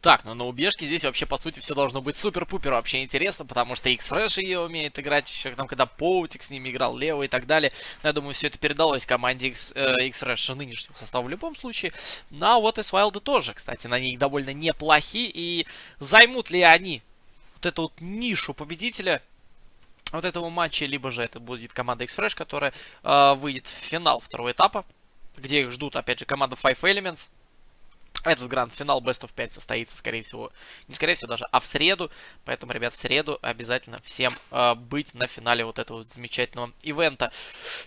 Так, ну на убежке здесь вообще, по сути, все должно быть супер-пупер вообще интересно, потому что X-Fresh ее умеет играть, еще там, когда Поутик с ними играл, Лево и так далее. Но я думаю, все это передалось команде X, э, X-Fresh нынешнего состава в любом случае. Ну, а вот и Свайлды тоже, кстати, на них довольно неплохи. И займут ли они вот эту вот нишу победителя вот этого матча, либо же это будет команда X-Fresh, которая э, выйдет в финал второго этапа, где их ждут, опять же, команда Five Elements. Этот гранд-финал Best of 5 состоится, скорее всего, не скорее всего даже, а в среду. Поэтому, ребят, в среду обязательно всем э, быть на финале вот этого замечательного ивента.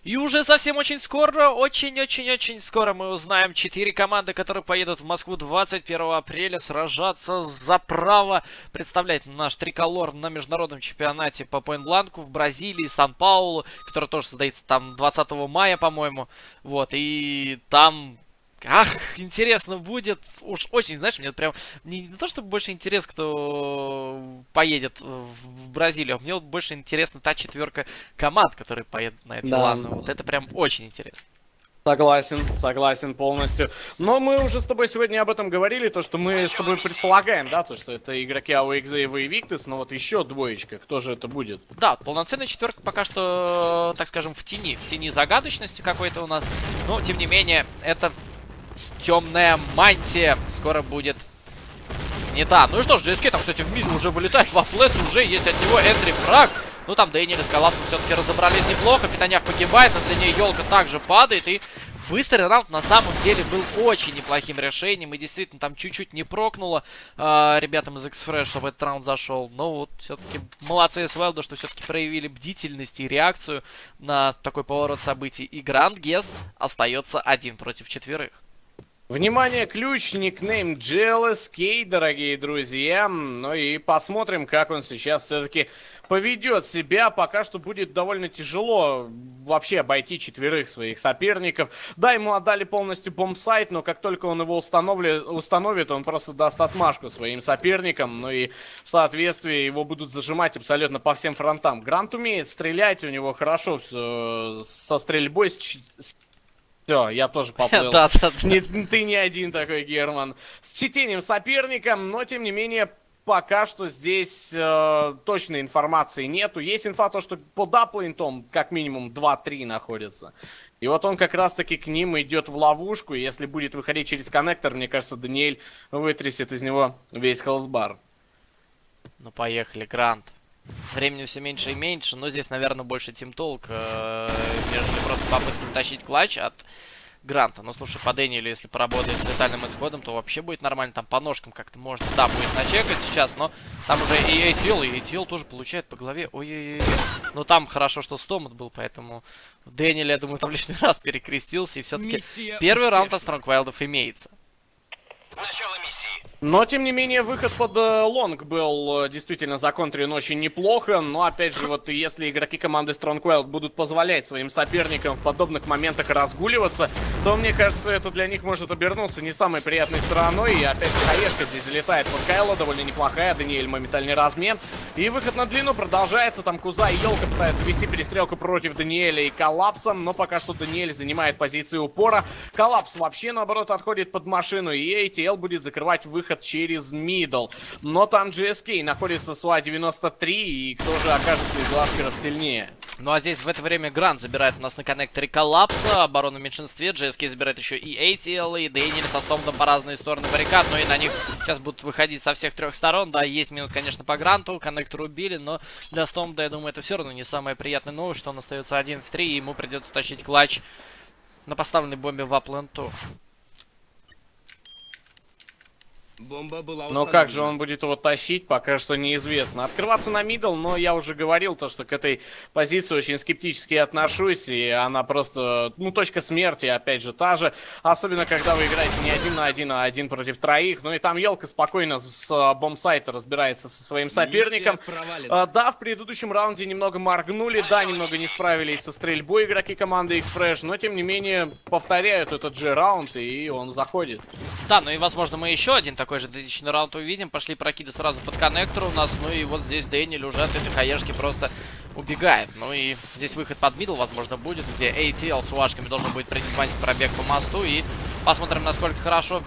И уже совсем очень скоро, очень-очень-очень скоро мы узнаем 4 команды, которые поедут в Москву 21 апреля сражаться за право представлять наш триколор на международном чемпионате по Пойнт-Бланку в Бразилии, Сан-Паулу, который тоже состоится там 20 мая, по-моему. Вот, и там Ах, интересно будет. Уж очень, знаешь, мне прям не, не то, чтобы больше интерес, кто поедет в Бразилию, а мне вот больше интересна та четверка команд, которые поедут на эти да. ланы. Вот это прям очень интересно. Согласен, согласен полностью. Но мы уже с тобой сегодня об этом говорили, то, что мы с тобой предполагаем, да, то, что это игроки AOXZ и Invictus, но вот еще двоечка, кто же это будет? Да, полноценная четверка пока что, так скажем, в тени, в тени загадочности какой-то у нас, но, тем не менее, это темная мантия скоро будет снята. Ну и что ж, GSK там, кстати, в мид уже вылетает. Во флэс уже есть от него энтри фраг. Ну там Дэниэль с Коллапсом все-таки разобрались неплохо. Питанях погибает, на длине елка также падает. И быстрый раунд на самом деле был очень неплохим решением. И действительно там чуть-чуть не прокнуло э, ребятам из X-Fresh, чтобы этот раунд зашел. Но вот все-таки молодцы СВЛ, что все-таки проявили бдительность и реакцию на такой поворот событий. И Гранд Гес остается один против четверых. Внимание, ключ, никнейм JLSK, дорогие друзья. Ну и посмотрим, как он сейчас все-таки поведет себя. Пока что будет довольно тяжело вообще обойти четверых своих соперников. Да, ему отдали полностью бомбсайт, но как только он его установит, установит, он просто даст отмашку своим соперникам. Ну и в соответствии его будут зажимать абсолютно по всем фронтам. Грант умеет стрелять, у него хорошо все со стрельбой, с все, я тоже поплыл. да, да, да. Не, ты не один такой, Герман. С чтением соперником, но тем не менее пока что здесь э, точной информации нету. Есть инфа то, что под аплейнтом как минимум 2-3 находятся. И вот он как раз-таки к ним идет в ловушку. И если будет выходить через коннектор, мне кажется, Даниэль вытрясет из него весь хелсбар. Ну, поехали, Грант. Времени все меньше и меньше, но здесь, наверное, больше тимтолк, э, нежели просто попытки затащить клатч от Гранта. Но слушай, по Дэниелю, если поработает с летальным исходом, то вообще будет нормально. Там по ножкам как-то можно, да, будет начекать сейчас, но там уже и ATL, и ATL тоже получает по голове. Ой-ой-ой. Ну там хорошо, что Стомат был, поэтому Дэниель, я думаю, там лишний раз перекрестился, и все-таки первый раунд от Стронгвайлдов имеется. Начало но, тем не менее, выход под э, лонг был э, действительно законтрен очень неплохо. Но, опять же, вот если игроки команды Strongwild будут позволять своим соперникам в подобных моментах разгуливаться, то, мне кажется, это для них может обернуться не самой приятной стороной. И, опять же, хаешка здесь залетает под Кайло, довольно неплохая. Даниэль моментальный размен. И выход на длину продолжается. Там Куза и Елка пытаются вести перестрелку против Даниэля и Коллапса. Но пока что Даниэль занимает позиции упора. Коллапс вообще, наоборот, отходит под машину. И ATL будет закрывать выход выход через мидл. Но там GSK находится с УА-93, и кто же окажется из лаферов сильнее? Ну а здесь в это время Грант забирает у нас на коннекторе коллапса, оборону в меньшинстве, GSK забирает еще и ATL, и Дэниэль со Стомдом по разные стороны баррикад, но и на них сейчас будут выходить со всех трех сторон, да, есть минус, конечно, по Гранту, коннектор убили, но для Стомда, я думаю, это все равно не самая приятная новость, что он остается один в три, и ему придется тащить клатч на поставленной бомбе в апленту. Бомба была Но как же он будет его тащить, пока что неизвестно. Открываться на мидл, но я уже говорил то, что к этой позиции очень скептически отношусь, и она просто, ну, точка смерти, опять же, та же. Особенно, когда вы играете не один на один, а один против троих. Ну и там Елка спокойно с а, бомбсайта разбирается со своим соперником. А, да, в предыдущем раунде немного моргнули, да, немного не справились со стрельбой игроки команды X-Fresh, но тем не менее повторяют этот же раунд, и он заходит. Да, ну и возможно мы еще один такой же длительный раунд увидим. Пошли прокиды сразу под коннектор у нас. Ну и вот здесь Дэниэль уже от этой хаешки просто убегает. Ну и здесь выход под мидл, возможно, будет, где ATL с уашками должен будет принимать пробег по мосту. И посмотрим, насколько хорошо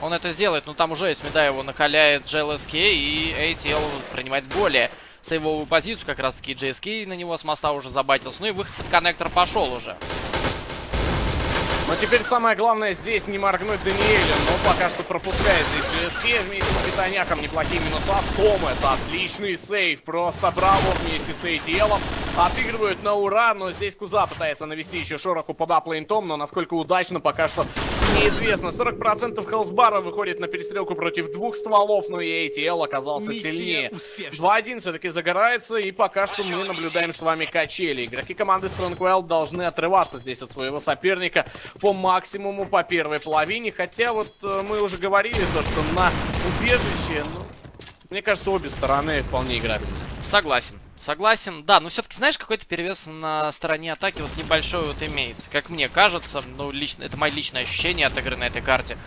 Он это сделает, но там уже Смеда его накаляет JLSK, и ATL принимает более сейвовую позицию, как раз таки JSK на него с моста уже забайтился. Ну и выход под коннектор пошел уже. Но теперь самое главное здесь не моргнуть Даниэля, но пока что пропускает здесь GSK вместе с Питаняком. Неплохие минуса с Том. Это отличный сейв. Просто браво вместе с ATL. Отыгрывают на ура, но здесь Куза пытается навести еще шороху под аплейнтом, но насколько удачно пока что неизвестно. 40% хелсбара выходит на перестрелку против двух стволов, но и ATL оказался Миссия сильнее. 2-1 все-таки загорается, и пока что мы наблюдаем с вами качели. Игроки команды Strongwell должны отрываться здесь от своего соперника по максимуму по первой половине. Хотя вот э, мы уже говорили то, что на убежище, ну, мне кажется, обе стороны вполне играбельны. Согласен. Согласен, да, но все-таки, знаешь, какой-то перевес на стороне атаки вот небольшой вот имеется. Как мне кажется, ну, лично, это мои личные ощущения от игры на этой карте.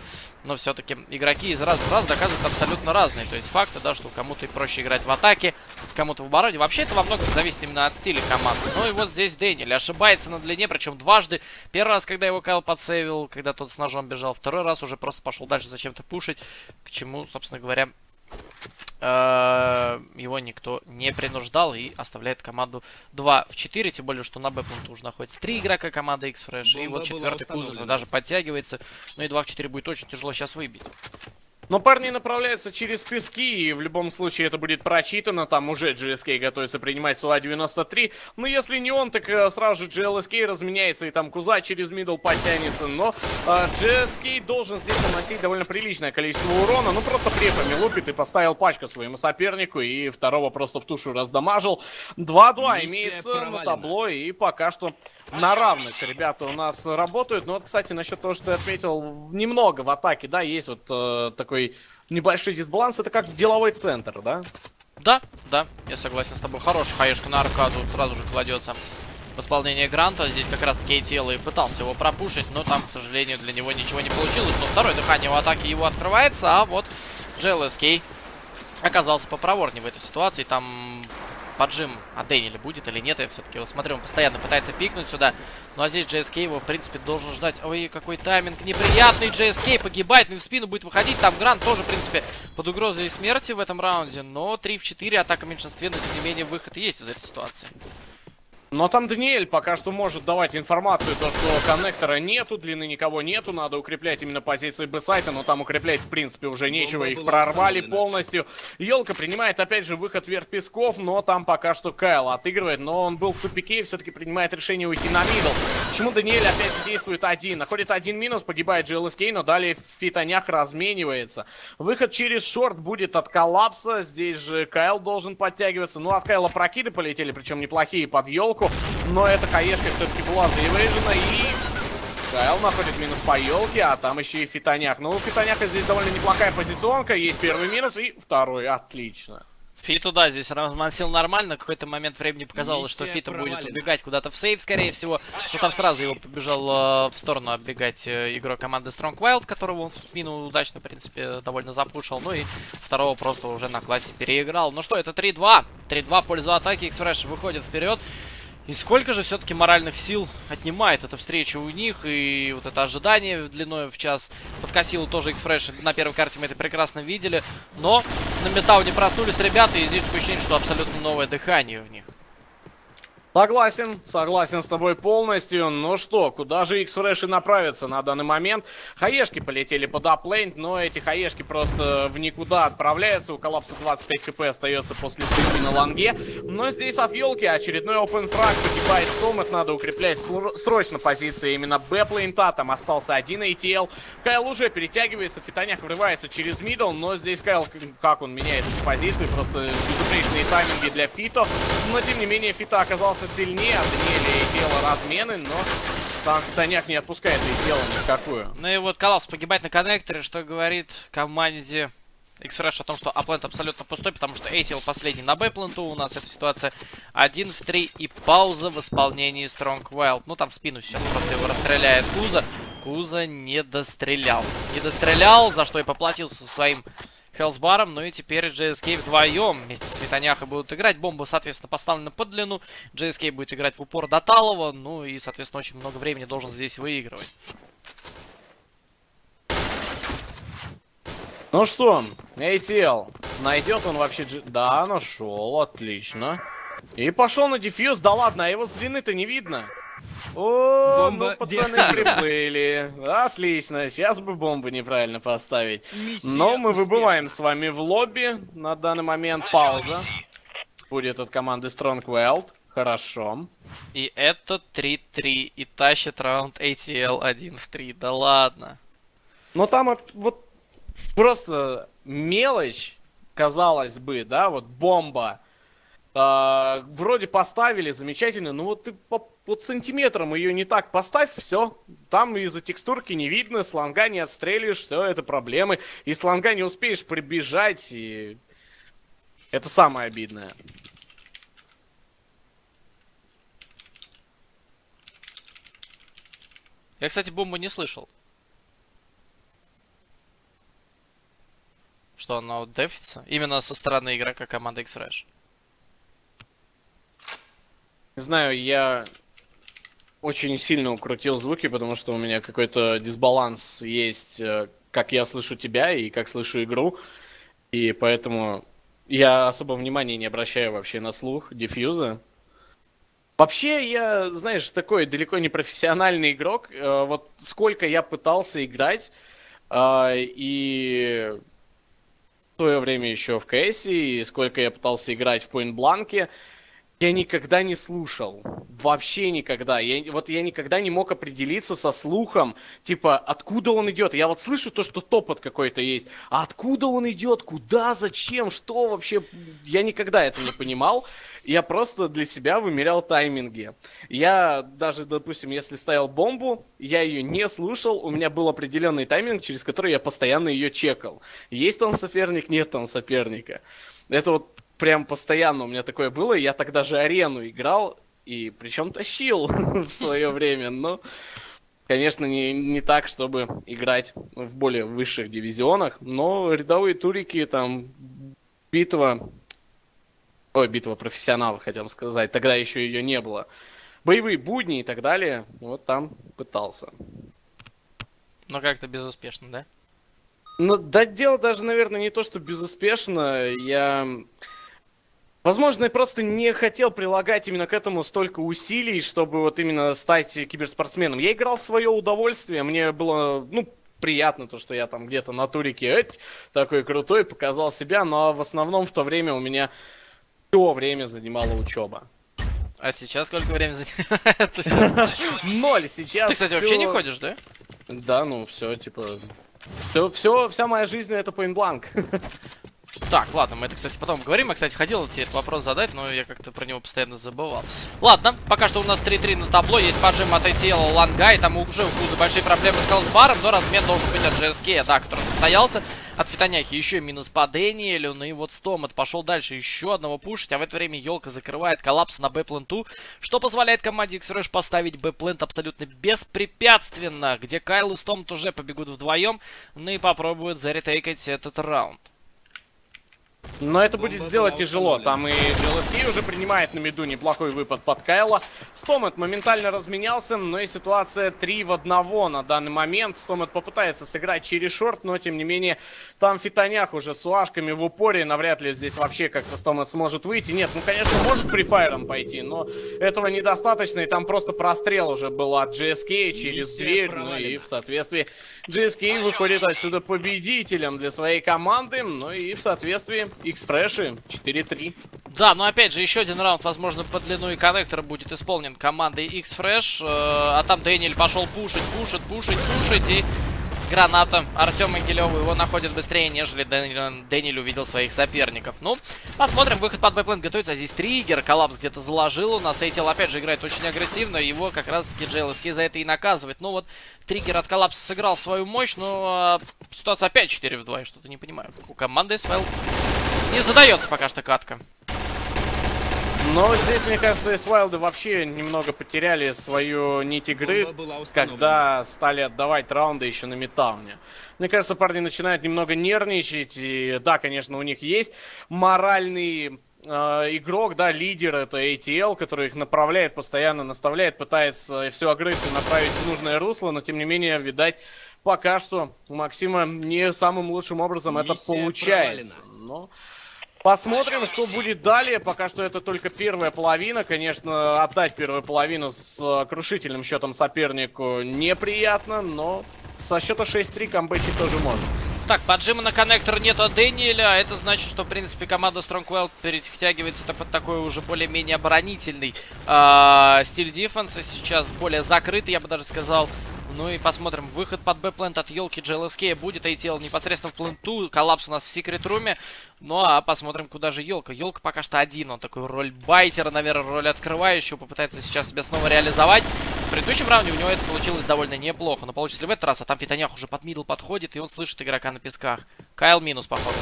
Но все-таки игроки из раза в раз доказывают абсолютно разные. То есть факты, да, что кому-то проще играть в атаке, кому-то в обороне. Вообще это во многом зависит именно от стиля команды. Ну и вот здесь Дэниэль ошибается на длине, причем дважды. Первый раз, когда его Кайл подсейвил, когда тот с ножом бежал. Второй раз уже просто пошел дальше зачем-то пушить. К чему, собственно говоря, его никто не принуждал и оставляет команду 2 в 4, тем более, что на Б-пункту уже находится 3 игрока команды X-Fresh, и вот четвертый кузов даже подтягивается, ну и 2 в 4 будет очень тяжело сейчас выбить. Но парни направляются через пески, и в любом случае это будет прочитано. Там уже GSK готовится принимать Суа-93. Но если не он, так э, сразу же GLSK разменяется, и там Куза через мидл подтянется. Но э, GSK должен здесь наносить довольно приличное количество урона. Ну, просто препами лупит и поставил пачку своему сопернику, и второго просто в тушу раздамажил. 2-2 имеется на табло, и пока что на равных ребята у нас работают. Ну, вот, кстати, насчет того, что ты отметил, немного в атаке, да, есть вот э, такой небольшой дисбаланс. Это как деловой центр, да? Да, да, я согласен с тобой. Хороший хаешка на аркаду сразу же кладется в исполнение Гранта. Здесь как раз таки ATL и пытался его пропушить, но там, к сожалению, для него ничего не получилось. Но второе дыхание в атаке его открывается, а вот JLSK оказался попроворнее в этой ситуации. Там поджим от Дэниеля будет или нет. Я все-таки его смотрю, он постоянно пытается пикнуть сюда. Ну а здесь JSK его, в принципе, должен ждать. Ой, какой тайминг неприятный. JSK погибает, но в спину будет выходить. Там Грант тоже, в принципе, под угрозой смерти в этом раунде. Но 3 в 4, атака в меньшинстве, но тем не менее выход есть из этой ситуации. Но там Даниэль пока что может давать информацию, то, что коннектора нету, длины никого нету, надо укреплять именно позиции Б-сайта, но там укреплять, в принципе, уже нечего, их прорвали полностью. Елка принимает, опять же, выход вверх Песков, но там пока что Кайл отыгрывает, но он был в тупике и все-таки принимает решение уйти на мидл. Почему Даниэль опять же действует один? Находит один минус, погибает GLSK, но далее в фитонях разменивается. Выход через шорт будет от коллапса, здесь же Кайл должен подтягиваться, ну от Кайла прокиды полетели, причем неплохие под елку елку. Но эта хаешка все-таки была заеврежена и... Кайл находит минус по елке, а там еще и Фитоняк. Ну, у Фитоняка здесь довольно неплохая позиционка. Есть первый минус и второй. Отлично. Фиту, да, здесь размансил нормально. Какой-то момент времени показалось, Миссия что Фита будет убегать куда-то в сейв, скорее всего. Но там сразу его побежал э, в сторону оббегать э, игрок команды Strong Wild, которого он в спину удачно, в принципе, довольно запушил. Ну и второго просто уже на классе переиграл. Ну что, это 3-2. 3-2 в пользу атаки. X-Fresh выходит вперед. И сколько же все-таки моральных сил отнимает эта встреча у них, и вот это ожидание длиной в час подкосило тоже X-Fresh. На первой карте мы это прекрасно видели, но на Метауне проснулись ребята, и здесь такое ощущение, что абсолютно новое дыхание в них. Согласен, согласен с тобой полностью. Ну что, куда же X-Fresh и направится на данный момент? Хаешки полетели под аплейнт, но эти хаешки просто в никуда отправляются. У коллапса 25 хп остается после стрельбы на ланге. Но здесь от елки очередной open фраг погибает Стомат. Надо укреплять срочно позиции именно Б-плейнта. Там остался один ATL. Кайл уже перетягивается, Фитоняк врывается через мидл, но здесь Кайл, как он меняет позиции, просто безупречные тайминги для Фито. Но тем не менее Фита оказался оказался сильнее, Даниэля и тело размены, но там Таняк не отпускает и тело никакую. Ну и вот Коллапс погибает на коннекторе, что говорит команде Xfresh о том, что аплент абсолютно пустой, потому что Эйтил последний на Б-пленту. У нас эта ситуация 1 в 3 и пауза в исполнении Strong Wild. Ну там в спину сейчас просто его расстреляет Куза. Куза не дострелял. Не дострелял, за что и поплатился своим Хелсбаром. Ну и теперь JSK вдвоем вместе с Витаняхой будут играть. Бомба, соответственно, поставлена под длину. JSK будет играть в упор до Талова. Ну и, соответственно, очень много времени должен здесь выигрывать. Ну что, ATL, найдет он вообще... Да, нашел, отлично. И пошел на дефьюз, да ладно, а его с длины-то не видно. О, Бомба. ну пацаны приплыли. Отлично, сейчас бы бомбу неправильно поставить. Но мы выбываем с вами в лобби. На данный момент пауза. Будет от команды Strong World. Хорошо. И это 3-3. И тащит раунд ATL 1 в 3. Да ладно. Ну там вот просто мелочь, казалось бы, да, вот бомба. Э, вроде поставили, замечательно, но вот ты по вот сантиметром ее не так поставь, все. Там из-за текстурки не видно, слонга не отстрелишь, все, это проблемы. И слонга не успеешь прибежать, и... Это самое обидное. Я, кстати, бомбу не слышал. Что она вот дефится? Именно со стороны игрока команды X-Fresh. Не знаю, я очень сильно укрутил звуки, потому что у меня какой-то дисбаланс есть, э, как я слышу тебя и как слышу игру. И поэтому я особо внимания не обращаю вообще на слух диффьюза. Вообще, я, знаешь, такой далеко не профессиональный игрок. Э, вот сколько я пытался играть, э, и в свое время еще в КС, и сколько я пытался играть в Point Blank, я никогда не слушал. Вообще никогда. Я, вот я никогда не мог определиться со слухом, типа, откуда он идет. Я вот слышу то, что топот какой-то есть. А откуда он идет? Куда? Зачем? Что вообще? Я никогда это не понимал. Я просто для себя вымерял тайминги. Я даже, допустим, если ставил бомбу, я ее не слушал, у меня был определенный тайминг, через который я постоянно ее чекал. Есть там соперник, нет там соперника. Это вот прям постоянно у меня такое было. Я тогда же арену играл, и причем тащил в свое время. Но, конечно, не, не так, чтобы играть в более высших дивизионах. Но рядовые турики, там, битва... Ой, битва профессионалов, хотел сказать. Тогда еще ее не было. Боевые будни и так далее. Вот там пытался. Но как-то безуспешно, да? Ну, да дело даже, наверное, не то, что безуспешно. Я Возможно, я просто не хотел прилагать именно к этому столько усилий, чтобы вот именно стать киберспортсменом. Я играл в свое удовольствие, мне было, ну, приятно то, что я там где-то на турике эть, такой крутой, показал себя, но в основном в то время у меня все время занимала учеба. А сейчас сколько времени занимает? Ноль сейчас. Ты, кстати, вообще не ходишь, да? Да, ну все, типа. Все, все, вся моя жизнь это point blank. Так, ладно, мы это, кстати, потом говорим. Я, кстати, хотел тебе этот вопрос задать, но я как-то про него постоянно забывал. Ладно, пока что у нас 3-3 на табло. Есть поджим от ATL Ланга, и там уже у Куза большие проблемы с Хелсбаром, но размен должен быть от GSK, да, который состоялся. От Фитоняхи еще минус по Дэниелю, ну и вот Стомат пошел дальше еще одного пушить, а в это время Елка закрывает коллапс на Б-пленту, что позволяет команде X-Rush поставить Б-плент абсолютно беспрепятственно, где Кайл и Стомат уже побегут вдвоем, ну и попробуют заретейкать этот раунд. Но это будет сделать тяжело. Там и GLSK уже принимает на меду неплохой выпад под Кайла. Стомет моментально разменялся, но и ситуация 3 в 1 на данный момент. Стомет попытается сыграть через шорт, но тем не менее там Фитонях уже с уашками в упоре. Навряд ли здесь вообще как-то Стомет сможет выйти. Нет, ну конечно может префайром пойти, но этого недостаточно. И там просто прострел уже был от GSK через дверь. Ну и в соответствии GSK выходит отсюда победителем для своей команды. Ну и в соответствии X-Fresh 4-3. Да, но опять же, еще один раунд, возможно, по длину и коннектора будет исполнен командой X-Fresh. Э, а там Дэниэль пошел пушить, пушить, пушить, пушить. И граната Артема Гилева его находит быстрее, нежели Дэниэль, Дэниэль увидел своих соперников. Ну, посмотрим, выход под бэплен готовится. Здесь триггер, коллапс где-то заложил у нас. Эйтил опять же играет очень агрессивно, его как раз-таки JLSK за это и наказывает. Ну вот, триггер от коллапса сыграл свою мощь, но э, ситуация опять 4 в 2, я что-то не понимаю. У команды СВЛ не задается пока что катка. Но здесь, мне кажется, Свайлды вообще немного потеряли свою нить игры, когда стали отдавать раунды еще на метауне. Мне кажется, парни начинают немного нервничать. И да, конечно, у них есть моральный э, игрок, да, лидер это ATL, который их направляет, постоянно наставляет, пытается всю агрессию направить в нужное русло, но тем не менее, видать, пока что у Максима не самым лучшим образом Миссия это получается. Но... Посмотрим, что будет далее. Пока что это только первая половина. Конечно, отдать первую половину с крушительным счетом сопернику неприятно, но со счета 6-3 камбэчить тоже можно. Так, поджима на коннектор нет от Дэниеля, а это значит, что, в принципе, команда Strongwell перетягивается под такой уже более-менее оборонительный э, стиль дефенса. Сейчас более закрытый, я бы даже сказал. Ну и посмотрим. Выход под Б-plant от елки GLSK будет ATL непосредственно в plant у. Коллапс у нас в secret room е. Ну а посмотрим, куда же елка. Елка пока что один. Он такой роль байтера, наверное, роль открывающего. Попытается сейчас себя снова реализовать. В предыдущем раунде у него это получилось довольно неплохо. Но получится ли в этот раз? А там Фитоняк уже под middle подходит, и он слышит игрока на песках. Кайл минус, походу.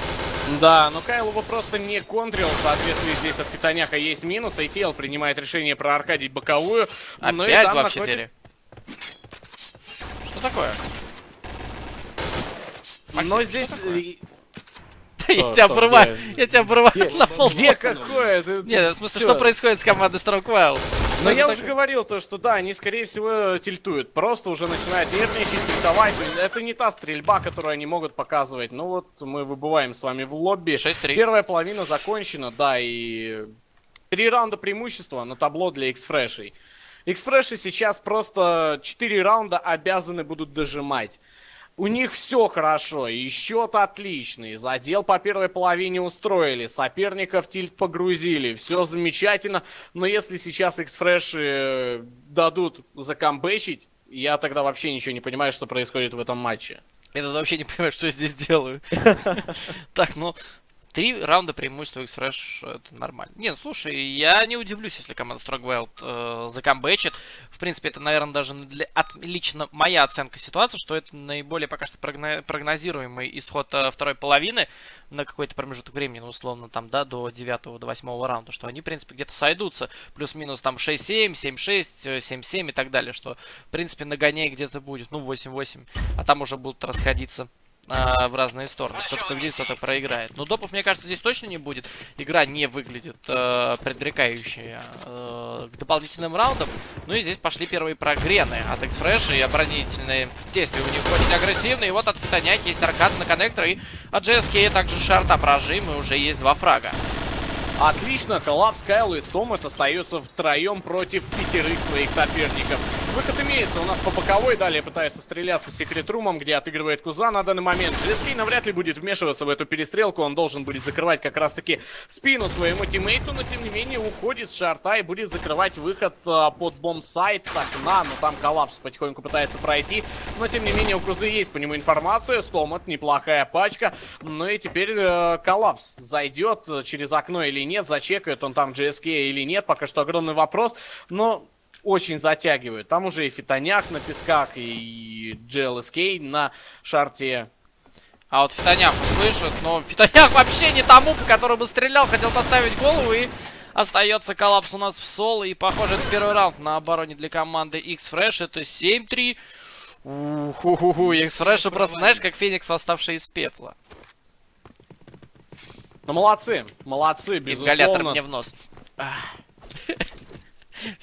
Да, но Кайл его просто не контрил. В соответствии здесь от Фитоняка есть минус. ATL принимает решение про аркаду боковую. Опять ну и там 2 в 4. Находит... Что такое? Максим, Но здесь... Я тебя обрываю, я тебя обрываю на пол. Где какое? Нет, в смысле, что происходит с командой Strongwell? Но я уже говорил то, что да, они скорее всего тильтуют. Просто уже начинают нервничать, тильтовать. Это не та стрельба, которую они могут показывать. Ну вот, мы выбываем с вами в лобби. 6-3. Первая половина закончена, да, и... Три раунда преимущества на табло для X-Fresh. X-Fresh сейчас просто 4 раунда обязаны будут дожимать. У них все хорошо, и счет отличный. Задел по первой половине устроили, соперников тильт погрузили, все замечательно. Но если сейчас X-Fresh э, дадут закамбэчить, я тогда вообще ничего не понимаю, что происходит в этом матче. Я тогда вообще не понимаю, что я здесь делаю. Так, ну, Три раунда преимущества X-Fresh это нормально. Нет, ну, слушай, я не удивлюсь, если команда Strongwild э, закамбэчит. В принципе, это, наверное, даже для, от, лично моя оценка ситуации, что это наиболее пока что прогно, прогнозируемый исход э, второй половины на какой-то промежуток времени, ну, условно, там, да, до 9 до 8 раунда, что они, в принципе, где-то сойдутся. Плюс-минус там 6-7, 7-6, 7-7 и так далее, что, в принципе, нагоняй где-то будет, ну, 8-8, а там уже будут расходиться э, в разные стороны. Кто-то победит, кто-то проиграет. Но допов, мне кажется, здесь точно не будет. Игра не выглядит э, предрекающей э, к дополнительным раундам. Ну и здесь пошли первые прогрены от X-Fresh и оборонительные действия у них очень агрессивные. И вот от Фитоняки есть аркад на коннектор и от GSK также шарта прожим и уже есть два фрага. Отлично, коллапс Кайл и Стомас остаются втроем против пятерых своих соперников. Выход имеется у нас по боковой, далее пытается стреляться секрет-румом, где отыгрывает Куза на данный момент. Джеский навряд ли будет вмешиваться в эту перестрелку, он должен будет закрывать как раз-таки спину своему тиммейту, но тем не менее уходит с шарта и будет закрывать выход а, под бомб-сайт с окна, но там коллапс потихоньку пытается пройти, но тем не менее у Кузы есть по нему информация, Стомат неплохая пачка, ну и теперь э, коллапс зайдет через окно или нет, зачекает он там GSK или нет, пока что огромный вопрос, но очень затягивает. Там уже и Фитоняк на песках, и GLSK на шарте. А вот Фитоняк услышит, но Фитоняк вообще не тому, по которому стрелял, хотел поставить голову и остается коллапс у нас в соло. И похоже, это первый раунд на обороне для команды X-Fresh. Это 7-3. Уху-ху-ху, X-Fresh просто, знаешь, как Феникс, восставший из пепла. Ну, молодцы, молодцы, безусловно. Ингалятор мне в нос.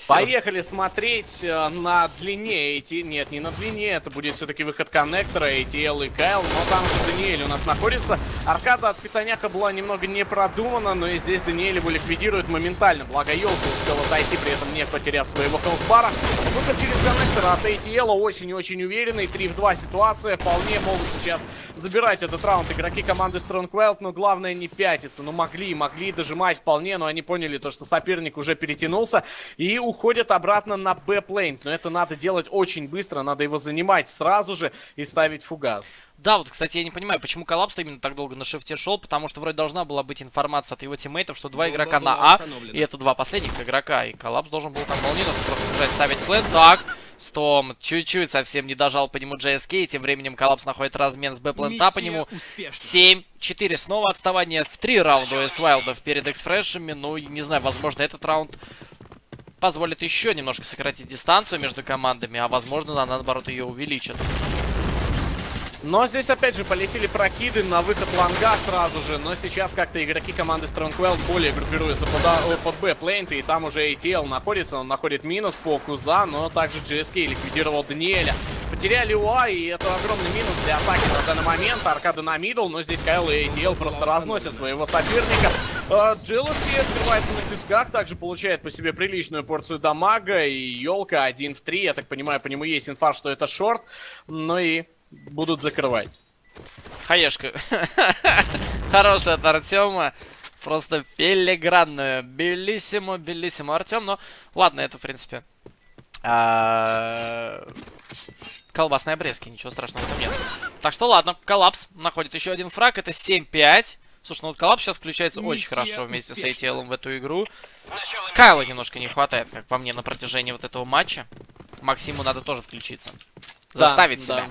Поехали смотреть э, на длине эти... Нет, не на длине, это будет все-таки выход коннектора, ATL и Кайл, но там же Даниэль у нас находится. Аркада от Фитоняха была немного не продумана, но и здесь Даниэль его ликвидирует моментально. Благо Елка успел отойти, при этом не потеряв своего хелсбара. Выход через коннектора от ATL очень и очень уверенный. 3 в 2 ситуация. Вполне могут сейчас забирать этот раунд игроки команды Strongwell, но главное не пятиться. Ну могли, могли дожимать вполне, но они поняли то, что соперник уже перетянулся. И и уходят обратно на Б-плейн. Но это надо делать очень быстро, надо его занимать сразу же и ставить фугас. Да, вот, кстати, я не понимаю, почему коллапс именно так долго на шифте шел, потому что вроде должна была быть информация от его тиммейтов, что два игрока на А, и это два последних игрока, и коллапс должен был там молниеносно просто бежать, ставить плен. Так, Стом чуть-чуть совсем не дожал по нему JSK, и тем временем коллапс находит размен с Б-плента по нему. 7-4, снова отставание в три раунда у Эсвайлдов перед Эксфрешами, ну, не знаю, возможно, этот раунд позволит еще немножко сократить дистанцию между командами, а возможно, она, наоборот, ее увеличит. Но здесь опять же полетели прокиды на выход ланга сразу же. Но сейчас как-то игроки команды Strongwell более группируются под, а, под Б-плейнт. И там уже ATL находится. Он находит минус по Куза. Но также GSK ликвидировал Даниэля. Потеряли УА, и это огромный минус для атаки на данный момент. Аркада на мидл, но здесь Кайл и ATL просто разносят своего соперника. Джелоски открывается на песках, также получает по себе приличную порцию дамага. И Елка 1 в 3. Я так понимаю, по нему есть инфа, что это шорт. Ну и будут закрывать. Хаешка. Хорошая от Артема. Просто филигранную. Белиссимо, белиссимо Артем. Но ладно, это в принципе... А, колбасные обрезки, ничего страшного в этом нет. Так что ладно, коллапс находит еще один фраг, это 7-5. Слушай, ну вот коллапс сейчас включается Миссия очень хорошо вместе успешна. с ATL в эту игру. Кайла немножко не хватает, как по мне, на протяжении вот этого матча. Максиму надо тоже включиться. Заставить да, себя.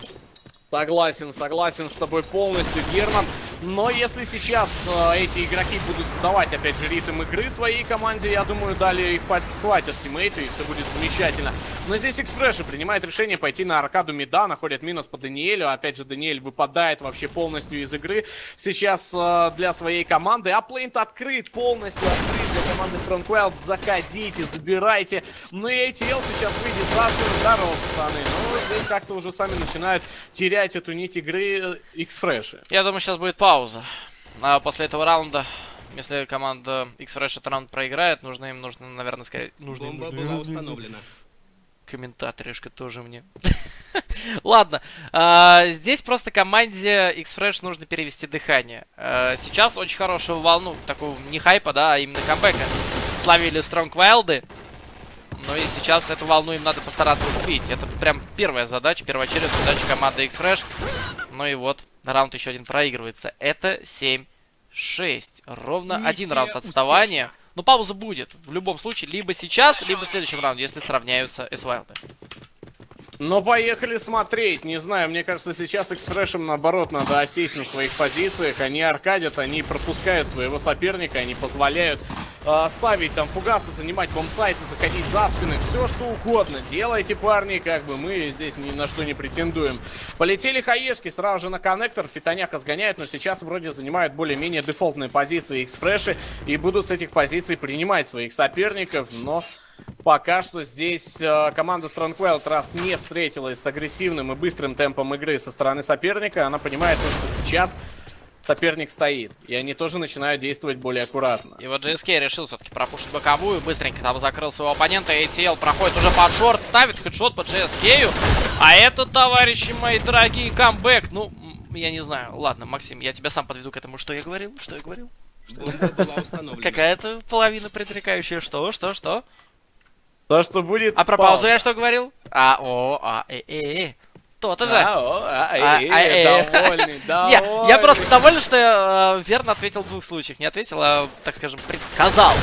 Согласен, согласен с тобой полностью, Герман. Но если сейчас э, эти игроки будут сдавать, опять же, ритм игры своей команде, я думаю, далее их подхватят тиммейты, и все будет замечательно. Но здесь Экспреши принимает решение пойти на аркаду Меда, находит минус по Даниэлю. Опять же, Даниэль выпадает вообще полностью из игры сейчас э, для своей команды. А плейнт открыт, полностью открыт для команды Strongwild. Заходите, забирайте. Ну и ATL сейчас выйдет за Здорово, пацаны. Ну, здесь как-то уже сами начинают терять теряете эту нить игры X-Fresh. Я думаю, сейчас будет пауза. А после этого раунда, если команда X-Fresh этот раунд проиграет, нужно им, нужно, наверное, скорее... Нужно Бомба нужно... была установлена. Комментаторишка тоже мне. Ладно, а, здесь просто команде X-Fresh нужно перевести дыхание. А, сейчас очень хорошую волну, такую не хайпа, да, а именно камбэка, словили Strong Wild'ы. Но и сейчас эту волну им надо постараться сбить. Это прям первая задача, первоочередная задача команды X-Fresh. Ну и вот, раунд еще один проигрывается. Это 7-6. Ровно Миссия один раунд отставания. Успешна. Но пауза будет. В любом случае, либо сейчас, либо в следующем раунде, если сравняются S-Wild. Ну, поехали смотреть. Не знаю, мне кажется, сейчас экспрессам, наоборот, надо осесть на своих позициях. Они аркадят, они пропускают своего соперника, они позволяют э, ставить там фугасы, занимать бомбсайты, заходить за спины, все что угодно. Делайте, парни, как бы мы здесь ни на что не претендуем. Полетели хаешки сразу же на коннектор, фитоняка сгоняют, но сейчас вроде занимают более-менее дефолтные позиции экспреши и будут с этих позиций принимать своих соперников, но... Пока что здесь э, команда Strongwell раз не встретилась с агрессивным и быстрым темпом игры со стороны соперника. Она понимает, что сейчас соперник стоит. И они тоже начинают действовать более аккуратно. И вот GSK решил все-таки пропушить боковую. Быстренько там закрыл своего оппонента. ATL проходит уже под шорт, ставит хедшот по GSK. А это, товарищи мои дорогие, камбэк. Ну, я не знаю. Ладно, Максим, я тебя сам подведу к этому. Что я говорил? Что я говорил? Какая-то половина предрекающая. Что? Что? Что? То, что будет... А про паузу я что говорил? А, о, а, э, э, э. То-то же. А, о, а, э, а, э, э. Довольный, довольный. Я просто доволен, что я верно ответил в двух случаях. Не ответил, а, так скажем, предсказал,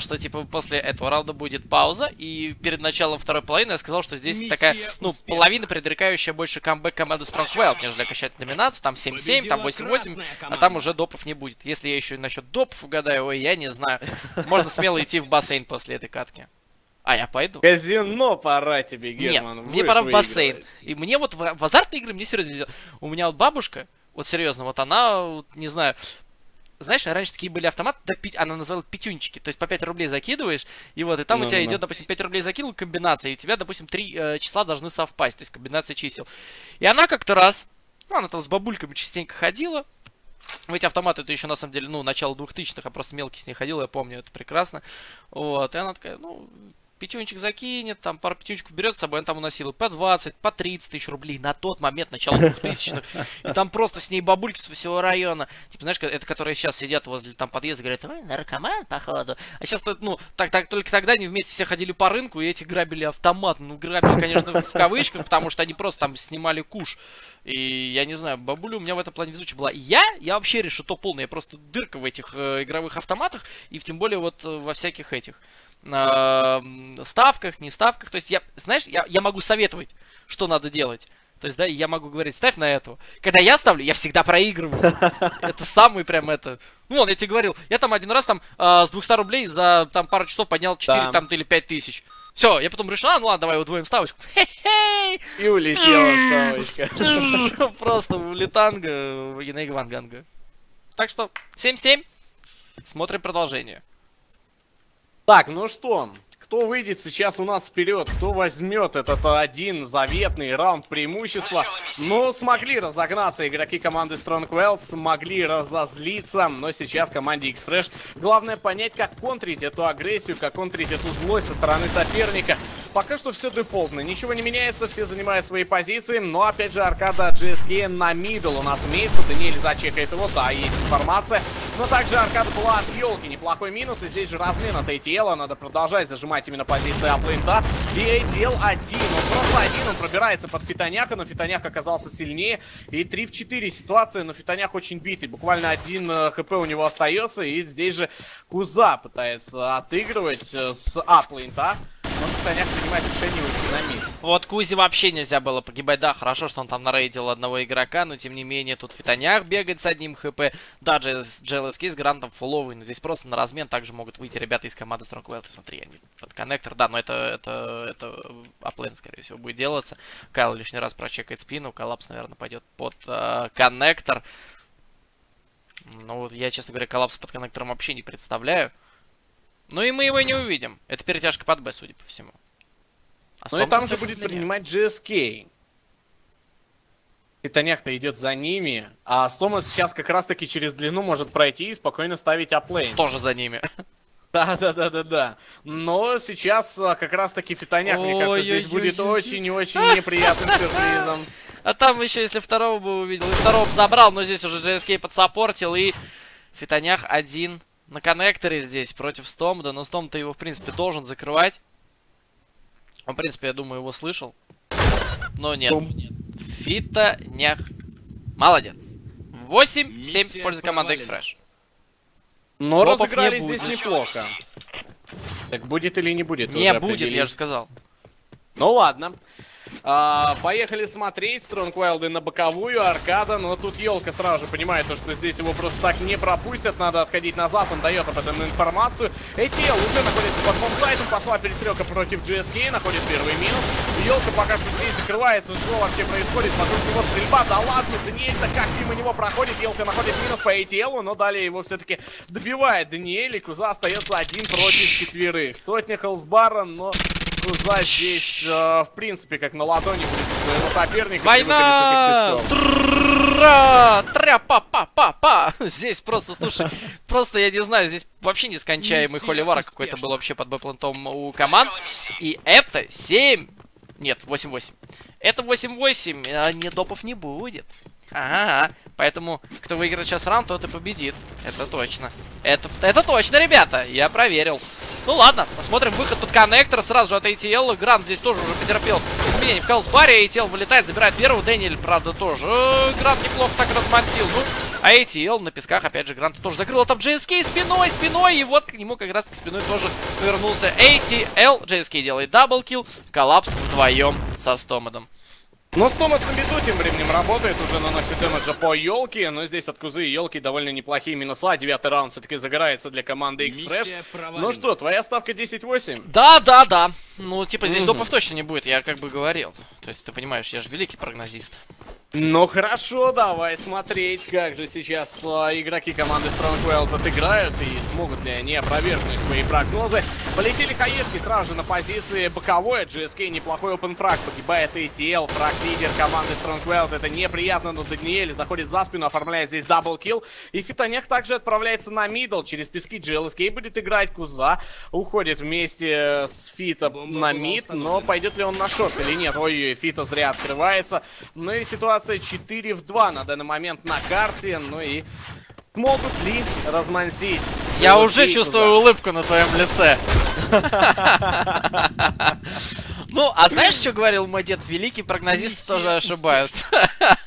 что, типа, после этого раунда будет пауза. И перед началом второй половины я сказал, что здесь такая, ну, половина, предрекающая больше камбэк команды Strongwell, нежели окончать номинацию. Там 7-7, там 8-8, а там уже допов не будет. Если я еще насчет допов угадаю, ой, я не знаю. Можно смело идти в бассейн после этой катки. А, я пойду. Казино пора тебе, Герман. Нет, мне пора в бассейн. И мне вот в, в азартные игры, мне серьезно, у меня вот бабушка, вот серьезно, вот она, вот, не знаю, знаешь, раньше такие были автоматы, да, она называла пятюнчики, то есть по 5 рублей закидываешь, и вот, и там ну, у тебя ну, идет, допустим, 5 рублей закинул комбинация, и у тебя, допустим, три э, числа должны совпасть, то есть комбинация чисел. И она как-то раз, ну, она там с бабульками частенько ходила, в эти автоматы это еще на самом деле, ну, начало 2000-х, а просто мелкий с ней ходил, я помню это прекрасно. Вот, и она такая, ну, пятюнчик закинет, там пару пятюнчиков берет с собой, она там уносила по 20, по 30 тысяч рублей на тот момент, начало 2000-х. И там просто с ней бабульки с всего района. Типа, знаешь, это которые сейчас сидят возле там подъезда, говорят, ой, наркоман, походу. А сейчас, ну, так, так, только тогда они вместе все ходили по рынку, и эти грабили автомат. Ну, грабили, конечно, в кавычках, потому что они просто там снимали куш. И я не знаю, бабуля у меня в этом плане везучая была. Я, я вообще решу то полный, я просто дырка в этих э, игровых автоматах, и тем более вот э, во всяких этих э, ставках, не ставках. То есть я, знаешь, я, я могу советовать, что надо делать. То есть, да, я могу говорить, ставь на этого. Когда я ставлю, я всегда проигрываю. Это самый прям это... Ну, вон, я тебе говорил, я там один раз там э, с 200 рублей за там пару часов поднял 4 там или 5 тысяч. Все, я потом решил, а, ну ладно, давай удвоим ставочку. Хе-хей! И улетела ставочка. Просто улетанга, Вагинейга Ванганга. Так что, 7-7. Смотрим продолжение. Так, ну что, кто выйдет сейчас у нас вперед, кто возьмет этот один заветный раунд преимущества. Ну, смогли разогнаться игроки команды Strongwell, смогли разозлиться, но сейчас команде X-Fresh главное понять, как контрить эту агрессию, как контрить эту злость со стороны соперника. Пока что все дефолтно, ничего не меняется, все занимают свои позиции, но опять же аркада GSK на мидл у нас имеется, Даниэль зачекает его, да, есть информация, но также аркада была от елки, неплохой минус, и здесь же размен от надо продолжать зажимать занимать именно позиции аплейнта. И ATL один, он просто один, он пробирается под Фитоняка, но Фитоняк оказался сильнее. И 3 в 4 ситуация, но Фитоняк очень битый. Буквально один э, хп у него остается, и здесь же Куза пытается отыгрывать э, с аплейнта. Но Фитоняк принимает решение уйти на мид. Вот Кузи вообще нельзя было погибать. Да, хорошо, что он там нарейдил одного игрока, но тем не менее тут Фитоняк бегает с одним хп. Да, JLSK с грантом фуловый, но здесь просто на размен также могут выйти ребята из команды Strongwell. Ты смотри, они под коннектор. Да, но это, это, это аплен, скорее всего, будет делаться. Кайл лишний раз прочекает спину. Коллапс, наверное, пойдет под э, коннектор. Ну, вот я, честно говоря, коллапс под коннектором вообще не представляю. Ну и мы его не увидим. Это перетяжка под Б, судя по всему. А ну и там же будет принимать GSK. Титаняк-то идет за ними, а Стома сейчас как раз-таки через длину может пройти и спокойно ставить аплейн. Тоже за ними. Да-да-да-да-да. Но сейчас а, как раз-таки Фитоняк, мне кажется, здесь будет очень-очень неприятным сюрпризом. А там еще, если второго бы увидел, и второго бы забрал, но здесь уже GSK подсаппортил, и Фитонях один на коннекторе здесь против Стомда, но Стом-то его, в принципе, должен закрывать. Он, в принципе, я думаю, его слышал. Но нет. Фита нях. Молодец. 8-7 в пользу команды X-Fresh. Но Дропов разыграли не здесь неплохо. Так будет или не будет? Не будет, я же сказал. Ну ладно. А, поехали смотреть. Стронгвайлды на боковую, аркада. Но тут елка сразу же понимает, то, что здесь его просто так не пропустят. Надо отходить назад, он дает об этом информацию. ATL уже находится под бомбсайтом. Пошла перестрелка против GSK, находит первый минус. Елка пока что здесь закрывается. Что вообще происходит? Вокруг него стрельба. Да ладно, Даниэль-то как мимо него проходит. Елка находит минус по ATL, но далее его все-таки добивает Даниэль. И Куза остается один против четверых. Сотня хелсбара, но Куза здесь, э, в принципе, как на ладони будет своего соперника. Война! Тря-па-па-па-па! Здесь просто, слушай, просто, я не знаю, здесь вообще нескончаемый холивар какой-то был вообще под бэплантом у команд. И это 7... Нет, 8-8. Это 8-8, а не допов не будет. Ага, поэтому кто выиграет сейчас раунд, тот и победит. Это точно. Это, это точно, ребята, я проверил. Ну ладно, посмотрим выход под коннектор. Сразу же от ATL. Грант здесь тоже уже потерпел изменения в Калсбаре. ATL вылетает, забирает первого. Дэниэль, правда, тоже. Грант неплохо так размансил. Ну, а ATL на песках, опять же, Грант тоже закрыл. А там GLSK спиной, спиной. И вот к нему как раз таки спиной тоже повернулся ATL. GLSK делает double kill. Коллапс вдвоем со Стомадом. Но Стомат на беду тем временем работает, уже наносит damage а по елке, но здесь от Кузы и елки довольно неплохие минуса. Девятый раунд все-таки загорается для команды XFresh. Ну что, твоя ставка 10-8? Да, да, да. Ну, типа, здесь допов точно не будет, я как бы говорил. То есть, ты понимаешь, я же великий прогнозист. Ну хорошо, давай смотреть, как же сейчас а, игроки команды Strong Willed отыграют и смогут ли они опровергнуть мои прогнозы. Полетели хаешки сразу же на позиции боковой. GLSK неплохой open frag, погибает ATL, фраг лидер команды Strong Willed. Это неприятно, но Даниэль заходит за спину, оформляет здесь double kill. И Фитоняк также отправляется на middle. Через пески GLSK будет играть Куза. Уходит вместе с Фита на мид, но пойдет ли он на шорт или нет? Ой, Фита зря открывается. Ну и ситуация 4 в 2 на данный момент на карте. Ну и могут ли размансить? Я уже чувствую улыбку на твоем лице. Ну, а знаешь, что говорил мой дед? Великий прогнозист тоже ошибаются.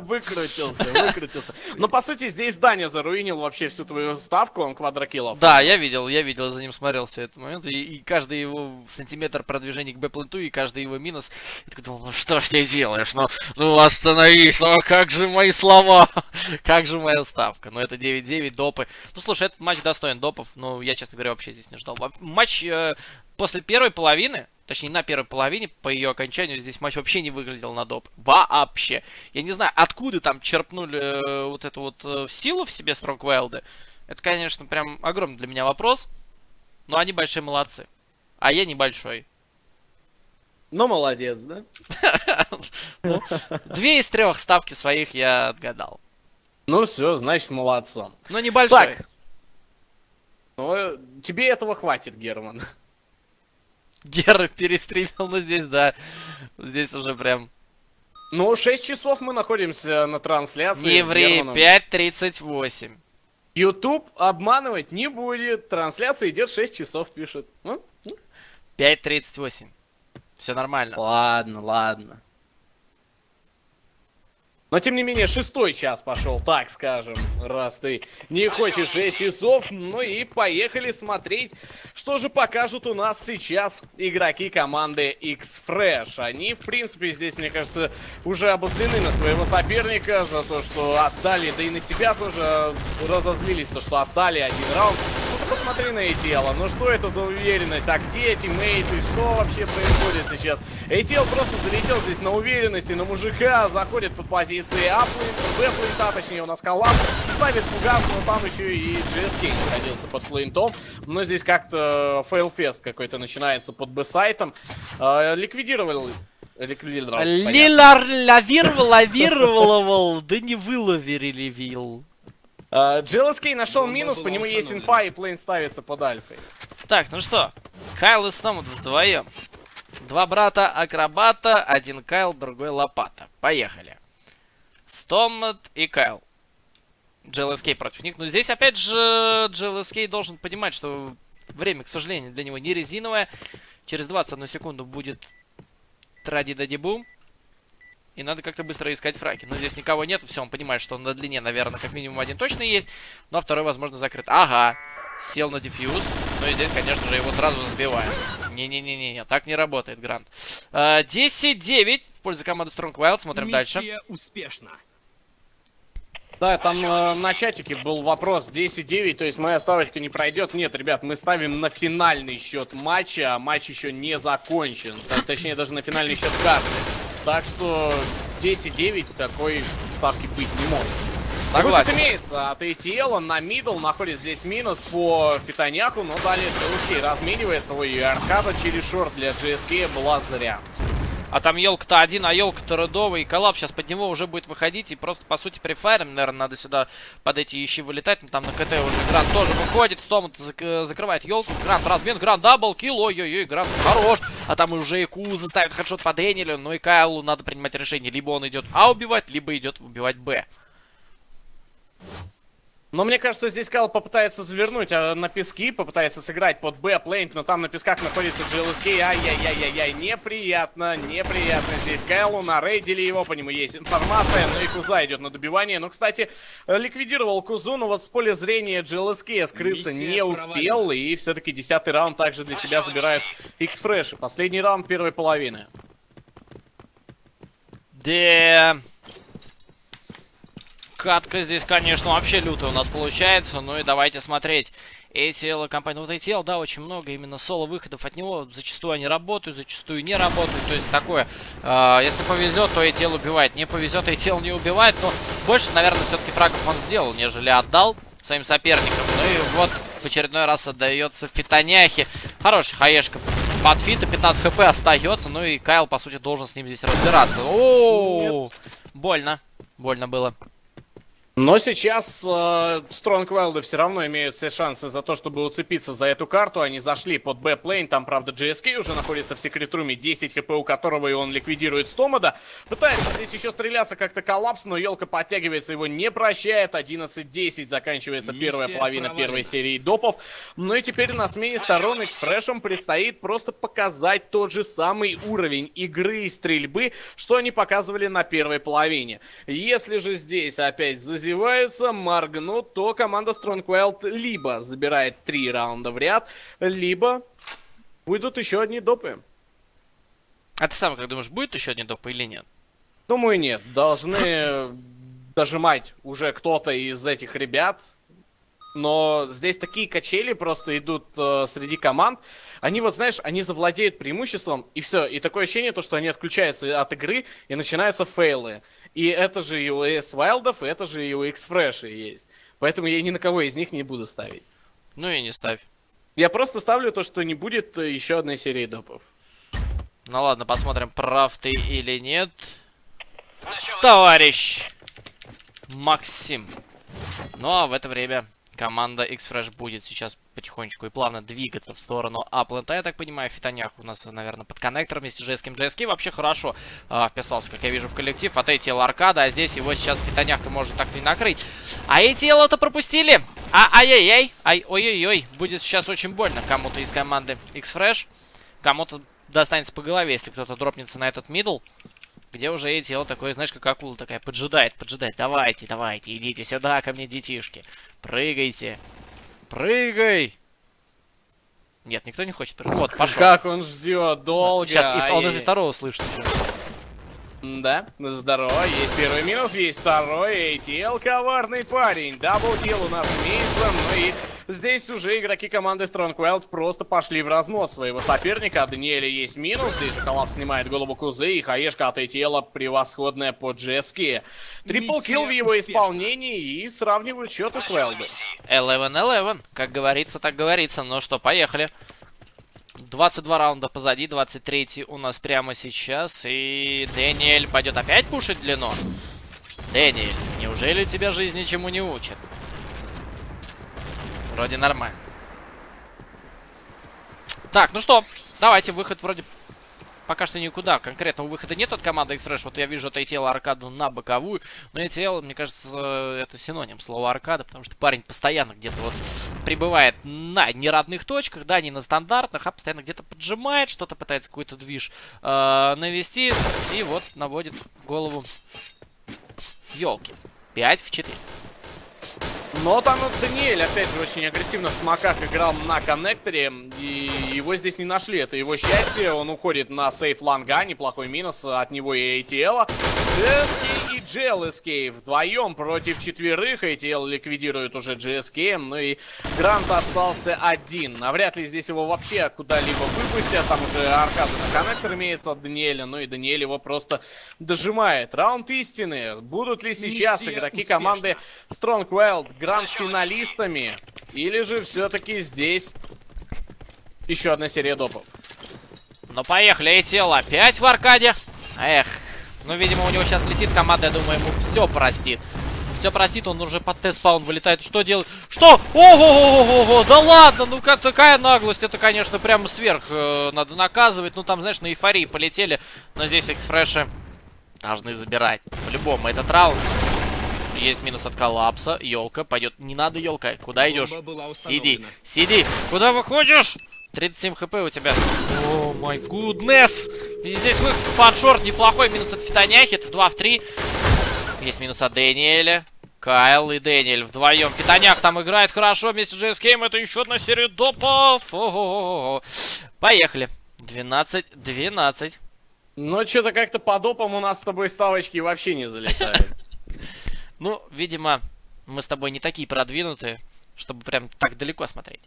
Выкрутился, выкрутился. Но, по сути, здесь Даня заруинил вообще всю твою ставку, он квадрокилов. Да, я видел, я видел, за ним смотрел все этот момент. И, и каждый его сантиметр продвижения к Б-пленту, и каждый его минус. Я такой думал, ну что ж ты делаешь? Ну, ну остановись, ну как же мои слова? как же моя ставка? Ну, это 9-9, допы. Ну, слушай, этот матч достоин допов, но я, честно говоря, вообще здесь не ждал. Матч... Э, после первой половины, точнее на первой половине, по ее окончанию, здесь матч вообще не выглядел на доп. Вообще. Я не знаю, откуда там черпнули э, вот эту вот э, силу в себе Стронгвайлды. Это, конечно, прям огромный для меня вопрос. Но они большие молодцы. А я небольшой. Ну, молодец, да? Ну, две из трех ставки своих я отгадал. Ну все, значит, молодцом. Но небольшой. Так. Ну, тебе этого хватит, Герман. Гер перестримил, но здесь, да. Здесь уже прям... Ну, 6 часов мы находимся на трансляции. Не ври, 5.38. YouTube обманывать не будет. Трансляция идет 6 часов, пишет. 5.38. Все нормально. Ладно, ладно. Но, тем не менее, шестой час пошел, так скажем, раз ты не хочешь 6 часов. Ну и поехали смотреть, что же покажут у нас сейчас игроки команды X-Fresh. Они, в принципе, здесь, мне кажется, уже обозлены на своего соперника за то, что отдали, да и на себя тоже разозлились, то, что отдали один раунд. Ну, посмотри на ATL, ну что это за уверенность, а где эти mate ы, что вообще происходит сейчас? ATL просто залетел здесь на уверенности, на мужика, заходит под позиции А-plant а, Б-plant а, точнее у нас коллапс, ставит фугас, но там еще и GLSK находился под plant ом. Но здесь как-то fail fest какой-то начинается под Б-site ом. Ликвидировал Ликвидировал. Лилар лавировал, лавировал, да не выловили вил. GLSK нашел минус, по нему есть инфа, и плейн ставится под альфой. Так, ну что, Кайл и Стомат вдвоем. Два брата акробата, один Кайл, другой лопата. Поехали. Стомат и Кайл. GLSK против них. Но здесь, опять же, GLSK должен понимать, что время, к сожалению, для него не резиновое. Через 21 секунду будет Тради Дади Бум. И надо как-то быстро искать фраки. Но здесь никого нет. Все, он понимает, что он на длине, наверное, как минимум один точно есть. Но второй, возможно, закрыт. Ага. Сел на дефьюз. Ну и здесь, конечно же, его сразу забиваем. Не-не-не-не, так не работает, Грант. 10-9 в пользу команды Strong Wild. Смотрим Миссия дальше. успешно. Да, там э, на чатике был вопрос 10-9, то есть моя ставочка не пройдет. Нет, ребят, мы ставим на финальный счет матча, а матч еще не закончен. Точнее, даже на финальный счет карты. Так что 10-9 такой ставки быть не может. Согласен. Выход имеется от ATL, он на мидл, находит здесь минус по Фитоняку, но далее GSK разменивается. Ой, аркада через шорт для GSK была зря. А там елка-то один, а елка-то родовый. И коллап сейчас под него уже будет выходить. И просто, по сути, префайром, наверное, надо сюда под эти ищи вылетать. Но там на КТ уже Грант тоже выходит. Стом зак закрывает елку. Грант размен. Грант дабл килл. Ой-ой-ой, Грант хорош. А там уже и Ку заставит хедшот по Дэниелю. Ну и Кайлу надо принимать решение. Либо он идет А убивать, либо идет убивать Б. Но мне кажется, здесь Кайл попытается завернуть а на пески, попытается сыграть под Б-плейнт, но там на песках находится GLSK. Ай-яй-яй-яй-яй, неприятно, неприятно здесь Кайлу, нарейдили его, по нему есть информация, но и Куза идет на добивание. Но, кстати, ликвидировал Кузу, но вот с поля зрения GLSK скрыться Миссия не успел, и все-таки десятый раунд также для себя забирают X-Fresh. Последний раунд первой половины. Да... Катка здесь, конечно, вообще лютая у нас получается. Ну и давайте смотреть. ATL компания, вот ATL, да, очень много именно соло-выходов от него. Зачастую они работают, зачастую не работают. То есть такое, э, если повезет, то ATL убивает. Не повезет, ATL не убивает. Но больше, наверное, все-таки фрагов он сделал, нежели отдал своим соперникам. Ну и вот в очередной раз отдается Фитоняхи. Хороший хаешка под фита, 15 хп остается. Ну и Кайл, по сути, должен с ним здесь разбираться. О, -о, -о, -о больно, больно было. Но сейчас э, все равно имеют все шансы за то, чтобы уцепиться за эту карту. Они зашли под Б-плейн, там, правда, GSK уже находится в секретруме, 10 хп у которого и он ликвидирует Стомада. Пытается здесь еще стреляться как-то коллапс, но елка подтягивается, его не прощает. 11-10 заканчивается Миссия первая половина провалена. первой серии допов. Ну и теперь на смене сторон X-Фрешем предстоит просто показать тот же самый уровень игры и стрельбы, что они показывали на первой половине. Если же здесь опять зазеваются, моргнут, то команда Strongwild либо забирает три раунда в ряд, либо будут еще одни допы. А ты сам как думаешь, будет еще одни допы или нет? Думаю, нет. Должны дожимать уже кто-то из этих ребят. но здесь такие качели просто идут э, среди команд. Они вот, знаешь, они завладеют преимуществом, и все. И такое ощущение, то, что они отключаются от игры, и начинаются фейлы. И это же и у S Wildов, и это же и у X-Fresh есть. Поэтому я ни на кого из них не буду ставить. Ну и не ставь. Я просто ставлю то, что не будет э, еще одной серии допов. Ну ладно, посмотрим, прав ты или нет. Товарищ Максим. Ну а в это время команда X-Fresh будет сейчас потихонечку и плавно двигаться в сторону Аплента. Я так понимаю, Фитонях у нас, наверное, под коннектором вместе с Джеским. Джески вообще хорошо э, вписался, как я вижу, в коллектив. От ATL аркада, а здесь его сейчас Фитонях-то может так и накрыть. А ATL это пропустили. А, ай-яй-яй, ай, ой-ой-ой, будет сейчас очень больно кому-то из команды X-Fresh. Кому-то достанется по голове, если кто-то дропнется на этот middle. Где уже ATL такой, знаешь, как акула такая, поджидает, поджидает. Давайте, давайте, идите сюда ко мне, детишки. Прыгайте. Прыгай! Нет, никто не хочет прыгать. Вот, пошел. Как он ждет, долго. Сейчас и он из второго слышит. Да, здорово. Есть первый минус, есть второй. ATL коварный парень. Double kill у нас имеется. Ну и здесь уже игроки команды Strongwild просто пошли в разнос своего соперника. От Даниэля есть минус. Здесь же коллапс снимает голову Кузы. И хаешка от ATL превосходная по Джески. Трипл килл в его исполнении. И сравнивают счеты с Вайлдом. 11-11. Как говорится, так говорится. Ну что, поехали. 22 раунда позади, 23 у нас прямо сейчас. И Дэниэль пойдет опять пушить длину. Дэниэль, неужели тебя жизнь ничему не учит? Вроде нормально. Так, ну что, давайте, выход вроде пока что никуда конкретного выхода нет от команды X-Fresh. Вот я вижу ATL аркаду на боковую. Но ATL, мне кажется, это синоним слова аркада, потому что парень постоянно где-то вот прибывает на неродных точках, да, не на стандартных, а постоянно где-то поджимает, что-то пытается какой-то движ э, навести. И вот наводит голову елки. 5 в 4. Но там вот Даниэль, опять же, очень агрессивно в смоках играл на коннекторе, и его здесь не нашли. Это его счастье, он уходит на сейф ланга, неплохой минус от него и ATL. GSK и GLSK вдвоем против четверых. ATL ликвидирует уже GSK, ну и Грант остался один. Навряд ли здесь его вообще куда-либо выпустят, там уже аркада на коннектор имеется от Даниэля, ну и Даниэль его просто дожимает. Раунд истины. Будут ли сейчас игроки команды Strong Wild гранд-финалистами? Или же все-таки здесь еще одна серия допов? Ну поехали, ATL опять в аркаде. Эх, ну, видимо, у него сейчас летит команда, я думаю, ему все простит. Все простит, он уже под тест-спаун вылетает. Что делает? Что? Ого-го-го-го! Да ладно, ну как такая наглость, это, конечно, прям сверх э, надо наказывать. Ну, там, знаешь, на эйфории полетели. Но здесь эксфреши должны забирать. По-любому, этот раунд. Есть минус от коллапса. Елка пойдет. Не надо, елка. Куда идешь? Сиди. Сиди. Куда выходишь? 37 хп у тебя. О, май гуднес. И здесь вы фаншорт неплохой. Минус от Фитоняхи. Это 2 в 3. Есть минус от Дэниеля. Кайл и Дэниэль вдвоем. Фитонях там играет хорошо вместе с GSKM. Это еще одна серия допов. Ого-го-го. Поехали. 12-12. Ну, что-то как-то по допам у нас с тобой ставочки вообще не залетают. Ну, видимо, мы с тобой не такие продвинутые, чтобы прям так далеко смотреть.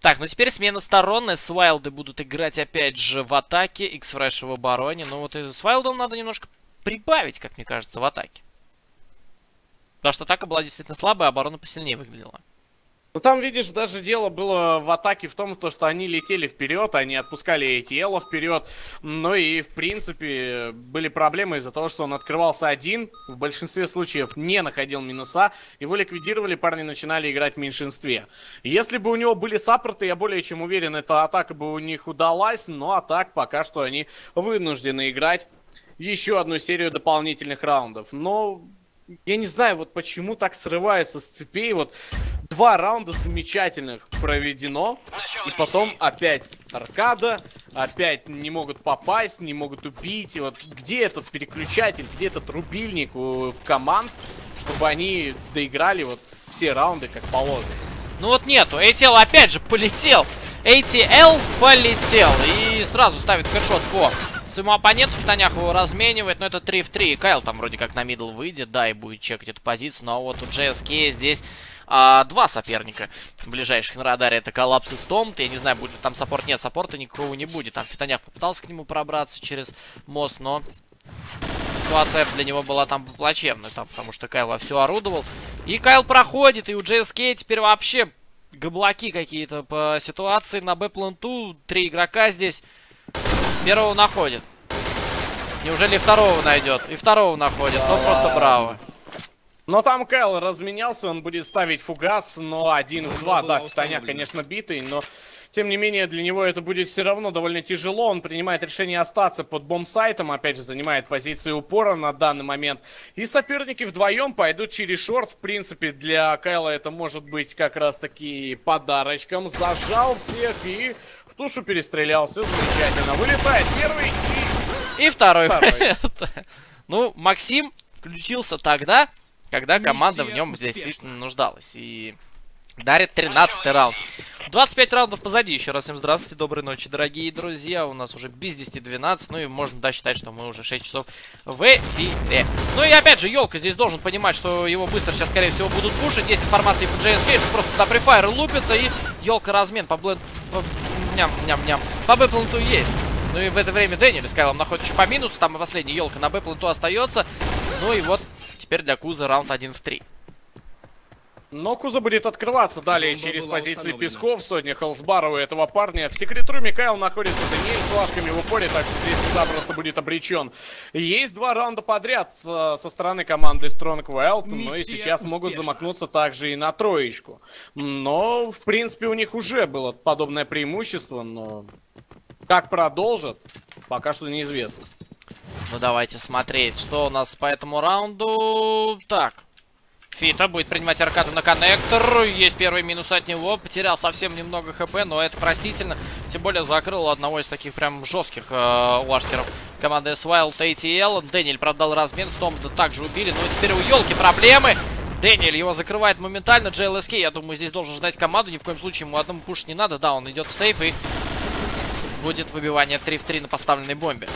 Так, ну теперь смена сторон. Свайлды будут играть опять же в атаке. X-Fresh в обороне. Но вот из Свайлдом надо немножко прибавить, как мне кажется, в атаке. Потому что атака была действительно слабая, а оборона посильнее выглядела. Ну там, видишь, даже дело было в атаке в том, то, что они летели вперед, они отпускали ATL вперед. Ну и, в принципе, были проблемы из-за того, что он открывался один, в большинстве случаев не находил минуса, его ликвидировали, парни начинали играть в меньшинстве. Если бы у него были саппорты, я более чем уверен, эта атака бы у них удалась, но а так пока что они вынуждены играть еще одну серию дополнительных раундов. Но я не знаю, вот почему так срываются с цепей. Вот два раунда замечательных проведено. И потом опять аркада. Опять не могут попасть, не могут убить. И вот где этот переключатель, где этот рубильник у команд, чтобы они доиграли вот все раунды как положено. Ну вот нету. ATL опять же полетел. ATL полетел. И сразу ставит хедшот по своему оппоненту. Фитоняк его разменивает. Но это 3 в 3. Кайл там вроде как на middle выйдет. Да, и будет чекать эту позицию. Но вот у GLSK здесь а два соперника ближайших на радаре. Это Коллапс и Стомт. Я не знаю, будет там support. Нет, support а никого не будет. Там Фитоняк попытался к нему пробраться через мост, но ситуация для него была там плачевная, там, потому что Кайл все орудовал. И Кайл проходит, и у GLSK теперь вообще габлаки какие-то по ситуации на Б-plant у. Три игрока здесь. Первого находит. Неужели второго найдет? И второго находит. Ну, просто браво. Но там Кайл разменялся, он будет ставить фугас, но один в два. Да, Фитоняк, конечно, битый, но тем не менее, для него это будет все равно довольно тяжело. Он принимает решение остаться под бомбсайтом. Опять же, занимает позиции упора на данный момент. И соперники вдвоем пойдут через шорт. В принципе, для Кайла это может быть как раз-таки подарочком. Зажал всех и в тушу перестрелял. Все замечательно. Вылетает первый и... И второй. второй. ну, Максим включился тогда, когда команда в нем здесь действительно нуждалась. И дарит 13 раунд. 25 раундов позади. Еще раз всем здравствуйте, доброй ночи, дорогие друзья. У нас уже без 10-12. Ну и можно да, считать, что мы уже 6 часов в эфире. Ну и опять же, Елка здесь должен понимать, что его быстро сейчас, скорее всего, будут пушить. Есть информация по JSK, что просто туда префайр лупится. И Елка размен по бленд... По... Ням-ням-ням. По бэпланту есть. Ну и в это время Дэниэль с Кайлом находится по минусу. Там и последняя елка на бэпланту остается. Ну и вот теперь для Куза раунд 1 в 3. Но Куза будет открываться далее через позиции Песков, сотни Холсбара у этого парня. В секретруме Кайл находится Даниэль с лашками в упоре, так что здесь Куза просто будет обречен. Есть два раунда подряд э, со стороны команды Strong Wild, но и сейчас успешна. могут замахнуться также и на троечку. Но, в принципе, у них уже было подобное преимущество, но как продолжат, пока что неизвестно. Ну давайте смотреть, что у нас по этому раунду. Так, Фита будет принимать аркаду на коннектор. Есть первый минус от него. Потерял совсем немного хп, но это простительно. Тем более закрыл одного из таких прям жестких э, лашкеров команды SWild ATL. Дэниэль продал размен. Стомда также убили. Но теперь у елки проблемы. Дэниэль его закрывает моментально. JLSK, я думаю, здесь должен ждать команду. Ни в коем случае ему одному пуш не надо. Да, он идет в сейф и будет выбивание 3 в 3 на поставленной бомбе.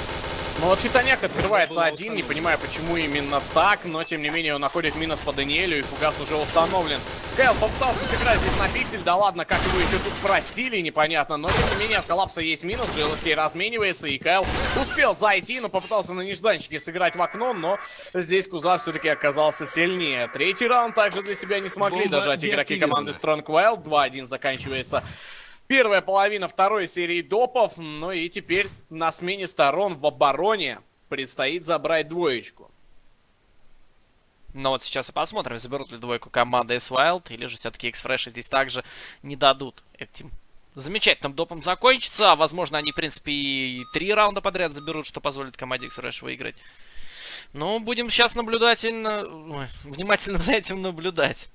Ну вот Фитоняк открывается один, не понимаю, почему именно так, но тем не менее он находит минус по Даниэлю, и фугас уже установлен. Кайл попытался сыграть здесь на пиксель, да ладно, как его еще тут простили, непонятно, но тем не менее от коллапса есть минус, GLSK разменивается, и Кайл успел зайти, но попытался на нежданчике сыграть в окно, но здесь Куза все-таки оказался сильнее. Третий раунд также для себя не смогли Бомба дожать игроки команды Strong Wild, 2-1 заканчивается Первая половина второй серии допов. Ну и теперь на смене сторон в обороне предстоит забрать двоечку. Но вот сейчас и посмотрим, заберут ли двойку команда S-Wild, или же все-таки X-Fresh здесь также не дадут этим замечательным допом закончиться. А возможно, они, в принципе, и три раунда подряд заберут, что позволит команде X-Fresh выиграть. Ну, будем сейчас наблюдательно... Ой, внимательно за этим наблюдать.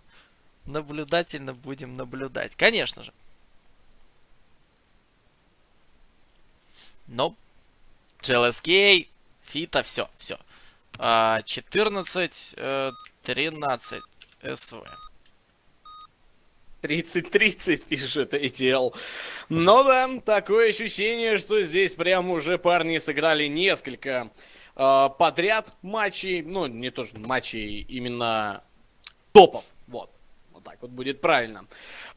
Наблюдательно будем наблюдать. Конечно же. Но GLSK, Фита, все, все. 14, 13 СВ. 30-30 пишет ATL. Но да, такое ощущение, что здесь прям уже парни сыграли несколько э, подряд матчей. Ну, не тоже матчей, именно топов. Вот. Вот так вот будет правильно.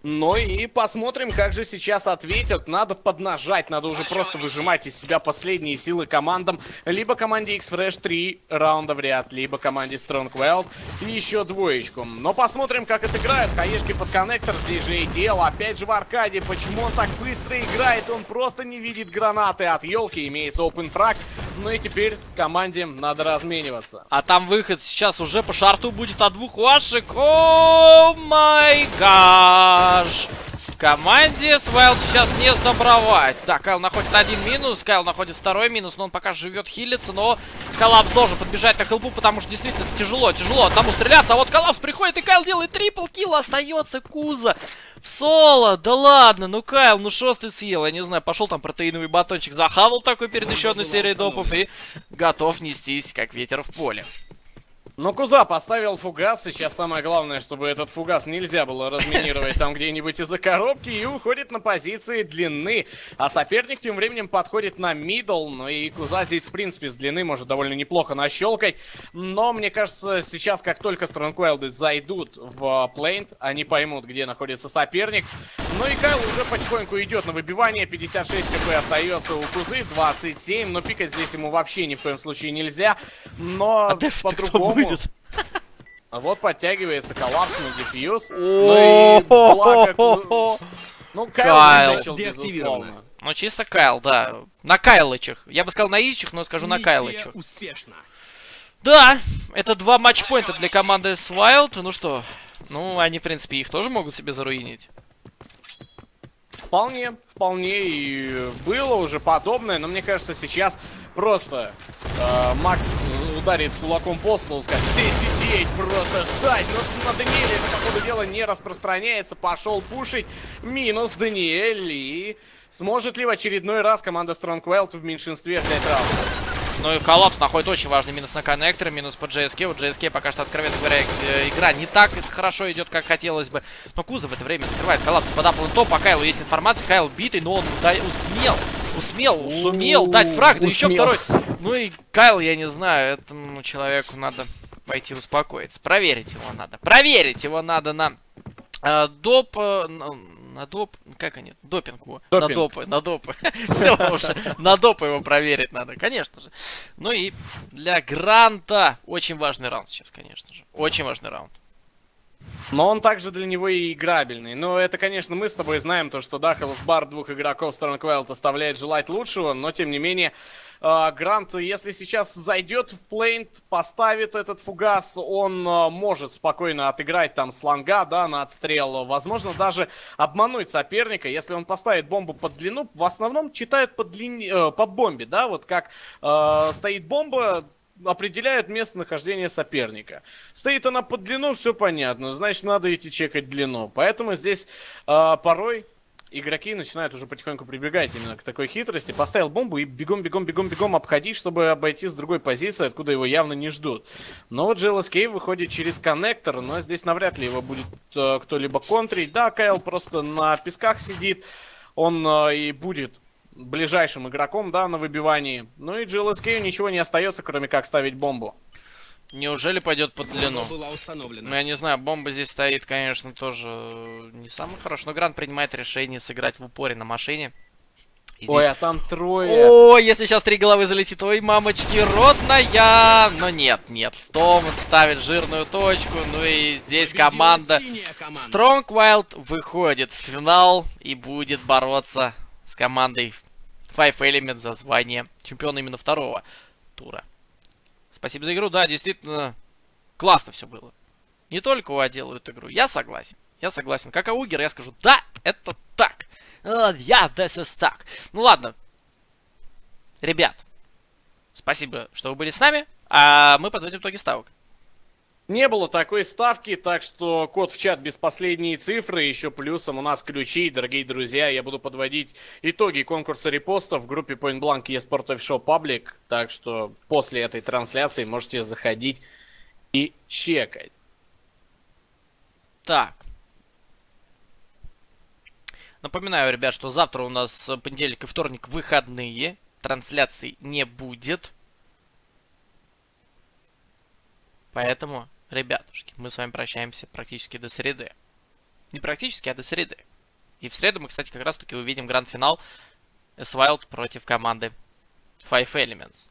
Ну и посмотрим, как же сейчас ответят. Надо поднажать, надо уже просто выжимать из себя последние силы командам. Либо команде X-Fresh 3 раунда в ряд, либо команде Strong Wild и еще двоечку. Но посмотрим, как это играют. Хаешки под коннектор, здесь же ATL, опять же в аркаде. Почему он так быстро играет? Он просто не видит гранаты от елки, имеется open фраг. Ну и теперь команде надо размениваться. А там выход сейчас уже по шарту будет от двух вашек. О май гад! Аж команде Свайл сейчас не сдобровать. Так, Кайл находит один минус, Кайл находит второй минус, но он пока живет хилится, но Коллапс должен подбежать на хелпу, потому что действительно тяжело, тяжело одному стреляться. А вот Коллапс приходит, и Кайл делает трипл килл, остается Куза в соло. Да ладно, ну Кайл, ну что ты съел? Я не знаю, пошел там протеиновый батончик, захавал такой перед еще одной серией допов и готов нестись, как ветер в поле. Но Куза поставил фугас, сейчас самое главное, чтобы этот фугас нельзя было разминировать там где-нибудь из-за коробки, и уходит на позиции длины. А соперник тем временем подходит на мидл, ну и Куза здесь, в принципе, с длины может довольно неплохо нащелкать. Но, мне кажется, сейчас, как только Стронгвайлды зайдут в плейнт, они поймут, где находится соперник. Ну и Кайл уже потихоньку идет на выбивание, 56 кп остается у Кузы, 27, но пикать здесь ему вообще ни в коем случае нельзя. Но А по-другому... будет? А вот подтягивается коллапсный дефьюз. Ну и благо... О, Ну, Кайл Кайл. Деактивировано. безусловно. Ну, чисто Кайл, да. На Кайлычах. Я бы сказал на Ичах, но скажу на Кайлычах. успешна. Да, это два матчпоинта для команды с Wild. Ну что, ну, они, в принципе, их тоже могут себе заруинить. Вполне, вполне и было уже подобное, но мне кажется, сейчас просто э, Макс ударит кулаком по столу, скажет, все сидеть, просто ждать. Но на Даниэле это, по ходу дела, не распространяется. Пошел пушить. Минус Даниэль. И сможет ли в очередной раз команда Strong Wild в меньшинстве взять раунд? Ну и коллапс находит очень важный минус на коннекторе, минус по GSK. Вот GSK пока что, откровенно говоря, э, игра не так хорошо идет, как хотелось бы. Но Куза в это время закрывает коллапс под аплантом. По Кайлу есть информация. Кайл битый, но он да- усмел, усмел, сумел дать фраг, да еще второй. Ну и Кайл, я не знаю, этому человеку надо пойти успокоиться. Проверить его надо. Проверить его надо на э, доп... э, на, на доп... Как они? Допинг. На Допинг. допы, на допы. Все уже. На допы его проверить надо, конечно же. Ну и для Гранта очень важный раунд сейчас, конечно же. Очень важный раунд. Но он также для него и играбельный. Но это, конечно, мы с тобой знаем, то, что да, Хелсбар двух игроков Wild оставляет желать лучшего, но тем не менее, Грант, если сейчас зайдет в плейнт, поставит этот фугас, он э, может спокойно отыграть там слонга, да, на отстрел. Возможно, даже обмануть соперника. Если он поставит бомбу под длину, в основном читают по, длине, э, по бомбе, да, вот как э, стоит бомба, определяют местонахождение соперника. Стоит она под длину, все понятно, значит надо идти чекать длину. Поэтому здесь э, порой игроки начинают уже потихоньку прибегать именно к такой хитрости. Поставил бомбу и бегом, бегом, бегом, бегом обходить, чтобы обойти с другой позиции, откуда его явно не ждут. Но вот GLSK выходит через коннектор, но здесь навряд ли его будет э, кто-либо контрить. Да, Кайл просто на песках сидит, он э, и будет ближайшим игроком, да, на выбивании. Ну и GLSK ничего не остается, кроме как ставить бомбу. Неужели пойдет под длину? Ну, я не знаю, бомба здесь стоит, конечно, тоже э, не самый хороший. Но Грант принимает решение сыграть в упоре на машине. И Ой, здесь- а там трое. О, если сейчас три головы залетит, ой, мамочки, родная! Но нет, нет, Стоман ставит жирную точку, ну и здесь команда команда. Strong Wild выходит в финал и будет бороться с командой Five Element за звание чемпиона именно второго тура. Спасибо за игру, да, действительно, классно все было. Не только УА делают игру, я согласен. Я согласен. Как Аугер, я скажу, да, это так. А, Я, this is так. Ну ладно. Ребят, спасибо, что вы были с нами. А мы подводим итоги ставок. Не было такой ставки, так что код в чат без последней цифры. Еще плюсом у нас ключи. Дорогие друзья, я буду подводить итоги конкурса репостов в группе Point Blank eSport Show Public. Так что после этой трансляции можете заходить и чекать. Так. Напоминаю, ребят, что завтра у нас понедельник и вторник выходные. Трансляций не будет. Поэтому, ребятушки, мы с вами прощаемся практически до среды. Не практически, а до среды. И в среду мы, кстати, как раз таки увидим гранд-финал S-Wild против команды Five Elements.